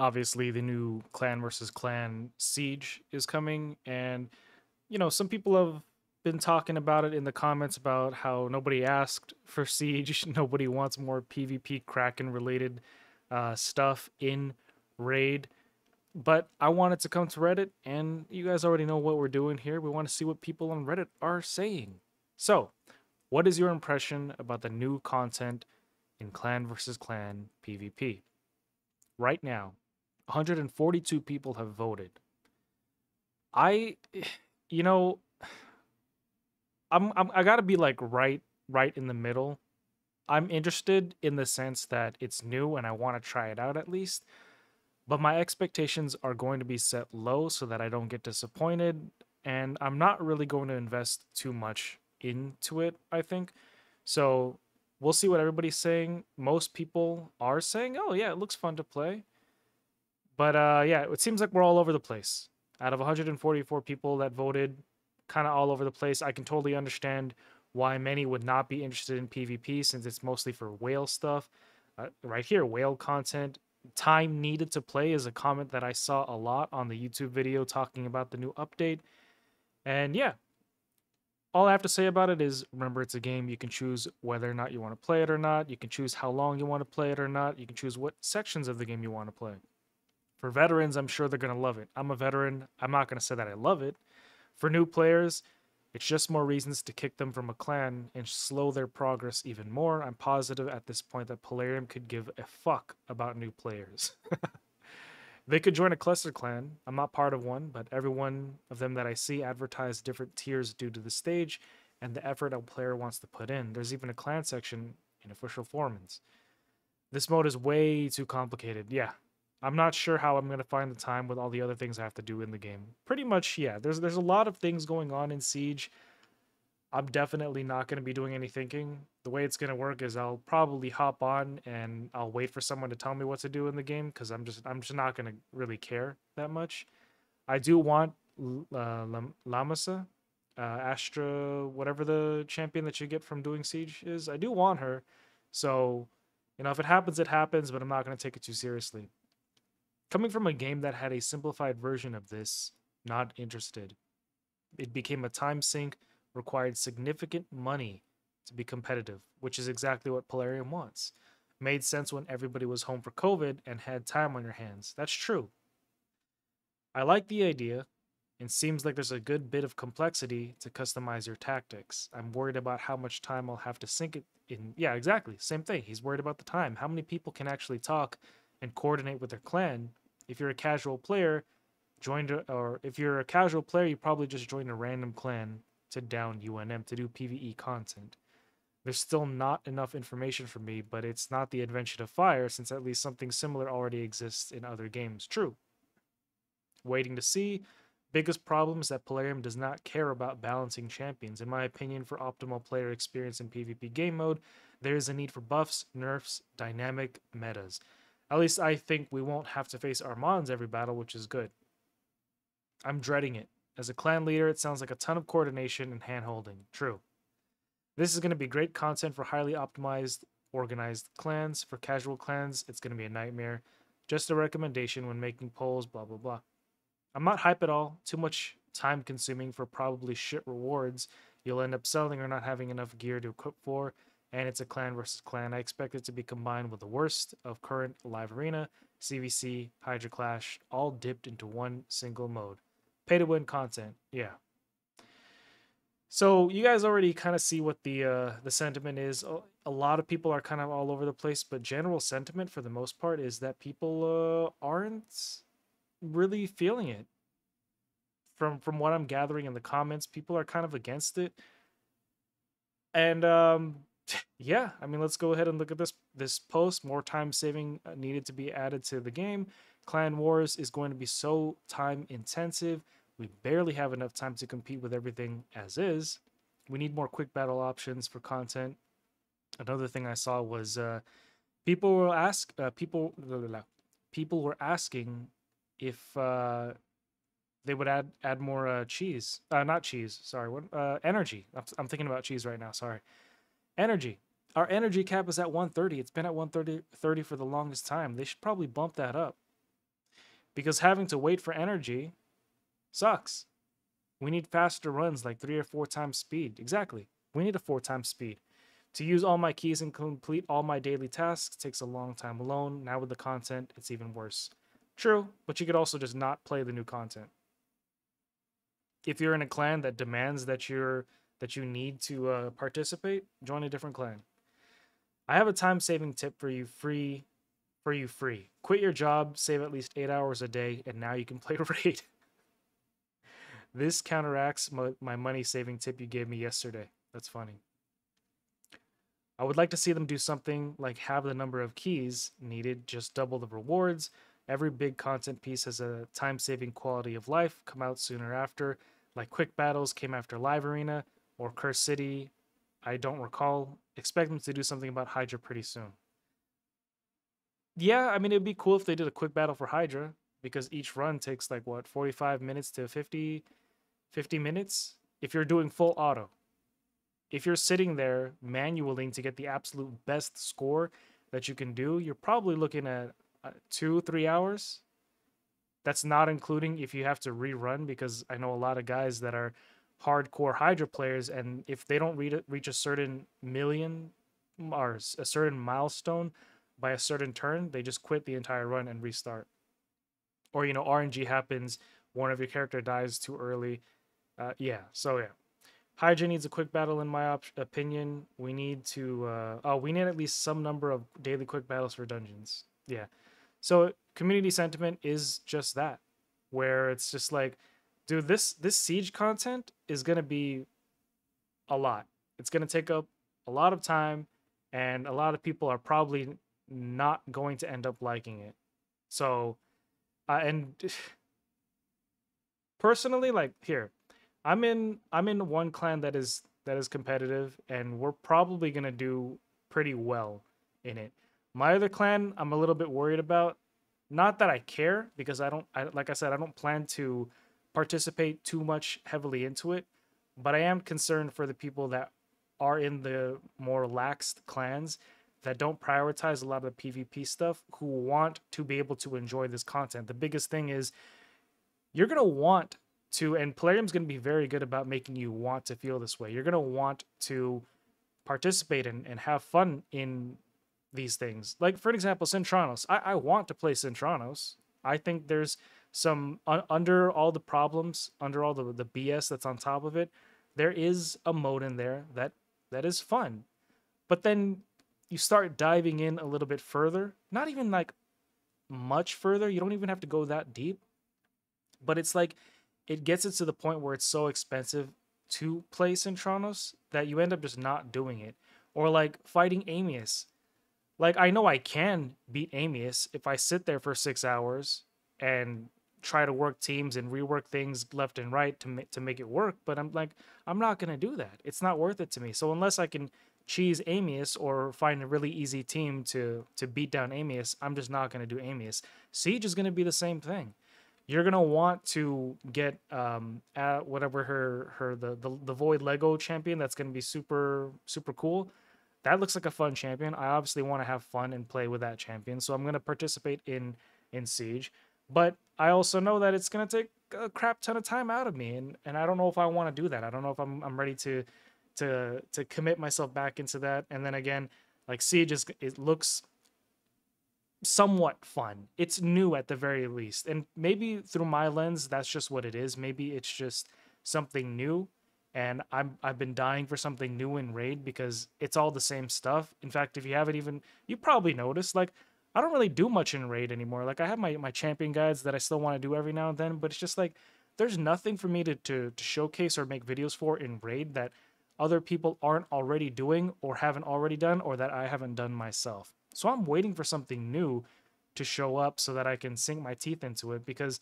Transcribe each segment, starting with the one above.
obviously the new clan versus clan siege is coming and you know some people have been talking about it in the comments about how nobody asked for siege nobody wants more pvp kraken related uh, stuff in raid. But i wanted to come to reddit and you guys already know what we're doing here. We want to see what people on reddit are saying. So what is your impression about the new content in clan versus clan pvp right now 142 people have voted. I, you know, I'm, I'm I gotta be like right right in the middle. I'm interested in the sense that it's new and I want to try it out at least. But my expectations are going to be set low so that I don't get disappointed. And I'm not really going to invest too much into it, I think. So we'll see what everybody's saying. Most people are saying, oh, yeah, it looks fun to play. But uh, yeah, it seems like we're all over the place. Out of 144 people that voted, kind of all over the place. I can totally understand why many would not be interested in PvP since it's mostly for whale stuff. Uh, right here, whale content. Time needed to play is a comment that I saw a lot on the YouTube video talking about the new update. And yeah, all I have to say about it is remember, it's a game. You can choose whether or not you want to play it or not. You can choose how long you want to play it or not. You can choose what sections of the game you want to play. For veterans, I'm sure they're going to love it. I'm a veteran. I'm not going to say that I love it. For new players, it's just more reasons to kick them from a clan and slow their progress even more. I'm positive at this point that Plarium could give a fuck about new players. they could join a cluster clan. I'm not part of one, but every one of them that I see advertise different tiers due to the stage and the effort a player wants to put in. There's even a clan section in official forums. This mode is way too complicated. Yeah, I'm not sure how I'm gonna find the time with all the other things I have to do in the game. Pretty much, yeah. There's there's a lot of things going on in Siege. I'm definitely not gonna be doing any thinking. The way it's gonna work is I'll probably hop on and I'll wait for someone to tell me what to do in the game because I'm just I'm just not gonna really care that much. I do want uh, Lamasa, uh, Astra, whatever the champion that you get from doing Siege is. I do want her, so you know if it happens, it happens. But I'm not gonna take it too seriously. Coming from a game that had a simplified version of this, not interested. It became a time sink, required significant money to be competitive, which is exactly what Plarium wants. Made sense when everybody was home for COVID and had time on your hands. That's true. I like the idea, and seems like there's a good bit of complexity to customize your tactics. I'm worried about how much time I'll have to sink it in. Yeah, exactly. Same thing. He's worried about the time. How many people can actually talk and coordinate with their clan if you're a casual player, joined or if you're a casual player, you probably just joined a random clan to down UNM to do PvE content. There's still not enough information for me, but it's not the invention of fire since at least something similar already exists in other games. True. Waiting to see. Biggest problem is that Plarium does not care about balancing champions. In my opinion, for optimal player experience in PvP game mode, there is a need for buffs, nerfs, dynamic metas. At least I think we won't have to face Armanz every battle, which is good. I'm dreading it. As a clan leader, it sounds like a ton of coordination and hand-holding. True. This is going to be great content for highly optimized, organized clans. For casual clans, it's going to be a nightmare. Just a recommendation when making polls, blah, blah, blah. I'm not hype at all. Too much time consuming for probably shit rewards. You'll end up selling or not having enough gear to equip for and it's a clan versus clan. I expect it to be combined with the worst of current live arena, CVC, Hydra Clash, all dipped into one single mode. Pay to win content, yeah. So you guys already kind of see what the uh, the sentiment is. A lot of people are kind of all over the place, but general sentiment for the most part is that people uh, aren't really feeling it. From from what I'm gathering in the comments, people are kind of against it. And um, yeah, I mean, let's go ahead and look at this this post. More time saving uh, needed to be added to the game. Clan Wars is going to be so time intensive. We barely have enough time to compete with everything as is. We need more quick battle options for content. Another thing I saw was uh, people will ask uh, people blah, blah, blah. people were asking if uh, they would add add more uh, cheese. Uh, not cheese. Sorry, what uh, energy. I'm, I'm thinking about cheese right now. Sorry Energy. Our energy cap is at 130. It's been at 130 30 for the longest time. They should probably bump that up. because having to wait for energy sucks. We need faster runs like three or four times speed. Exactly. We need a four times speed. To use all my keys and complete all my daily tasks takes a long time alone. Now with the content, it's even worse. True, but you could also just not play the new content. If you're in a clan that demands that you're that you need to uh, participate, join a different clan. I have a time saving tip for you free for you free. Quit your job, save at least 8 hours a day and now you can play Raid. this counteracts my, my money saving tip you gave me yesterday. That's funny. I would like to see them do something like have the number of keys needed just double the rewards. Every big content piece has a time saving quality of life come out sooner after, like quick battles came after Live Arena or Curse City. I don't recall. Expect them to do something about Hydra pretty soon. Yeah, I mean, it'd be cool if they did a quick battle for Hydra because each run takes like what, 45 minutes to 50, 50 minutes if you're doing full auto if you're sitting there manually to get the absolute best score that you can do, you're probably looking at uh, two, three hours. That's not including if you have to rerun, because I know a lot of guys that are hardcore Hydra players, and if they don't reach a certain million or a certain milestone by a certain turn, they just quit the entire run and restart. Or, you know, RNG happens, one of your character dies too early. Uh, yeah, so yeah. Hydra needs a quick battle, in my op- opinion. We need to. Uh, oh, we need at least some number of daily quick battles for dungeons. Yeah. So community sentiment is just that, where it's just like, dude, this this siege content is gonna be a lot. It's gonna take up a lot of time, and a lot of people are probably not going to end up liking it. So, uh, and personally, like here, I'm in I'm in one clan that is that is competitive and we're probably going to do pretty well in it. My other clan I'm a little bit worried about. Not that I care because I don't I, like I said I don't plan to participate too much heavily into it, but I am concerned for the people that are in the more laxed clans that don't prioritize a lot of the PvP stuff who want to be able to enjoy this content. The biggest thing is you're going to want to and Plarium's going to be very good about making you want to feel this way. You're going to want to participate in, and have fun in these things. Like for example, Cintranos. I, I want to play Cintranos. I think there's some under all the problems, under all the the BS that's on top of it, there is a mode in there that that is fun. But then you start diving in a little bit further, not even like much further. You don't even have to go that deep. But it's like it gets it to the point where it's so expensive to play Cintranos that you end up just not doing it. Or like fighting Amius. Like I know I can beat Amius if I sit there for six hours and try to work teams and rework things left and right to make to make it work. But I'm like, I'm not gonna do that. It's not worth it to me. So unless I can cheese Amius or find a really easy team to to beat down Amius, I'm just not gonna do Amius. Siege is gonna be the same thing you're gonna want to get um at whatever her her the, the the void lego champion that's gonna be super super cool that looks like a fun champion i obviously want to have fun and play with that champion so i'm gonna participate in in siege but i also know that it's gonna take a crap ton of time out of me and and i don't know if i want to do that i don't know if i'm, I'm ready to to to commit myself back into that and then again like siege is it looks somewhat fun. It's new at the very least. And maybe through my lens, that's just what it is. Maybe it's just something new. And I'm I've been dying for something new in Raid because it's all the same stuff. In fact, if you haven't even you probably noticed, like I don't really do much in Raid anymore. Like I have my, my champion guides that I still want to do every now and then, but it's just like there's nothing for me to, to, to showcase or make videos for in Raid that other people aren't already doing or haven't already done or that I haven't done myself. So I'm waiting for something new to show up so that I can sink my teeth into it because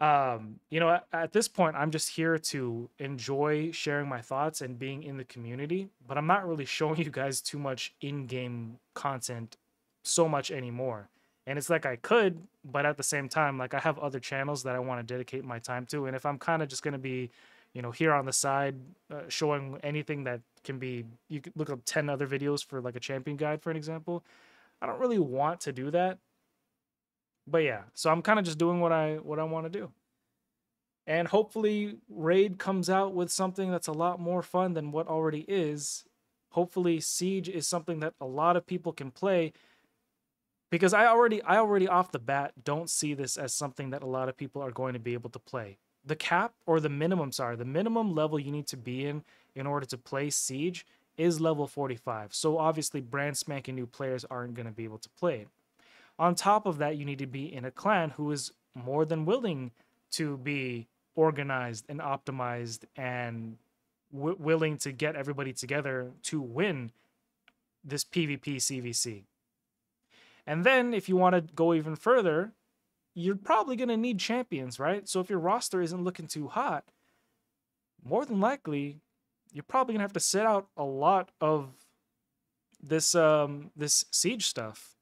um you know at, at, this point i'm just here to enjoy sharing my thoughts and being in the community but i'm not really showing you guys too much in-game content so much anymore and it's like i could but at the same time like i have other channels that i want to dedicate my time to and if i'm kind of just going to be you know here on the side uh, showing anything that can be you could look up 10 other videos for like a champion guide for an example i don't really want to do that but yeah, so I'm kind of just doing what I what I want to do. And hopefully Raid comes out with something that's a lot more fun than what already is. Hopefully Siege is something that a lot of people can play because I already I already off the bat don't see this as something that a lot of people are going to be able to play. The cap or the minimum, sorry, the minimum level you need to be in in order to play Siege is level 45. So obviously brand spanking new players aren't going to be able to play it. On top of that, you need to be in a clan who is more than willing to be organized and optimized and w- willing to get everybody together to win this PvP CVC. And then if you want to go even further, you're probably going to need champions, right? So if your roster isn't looking too hot, more than likely you're probably going to have to set out a lot of this um this siege stuff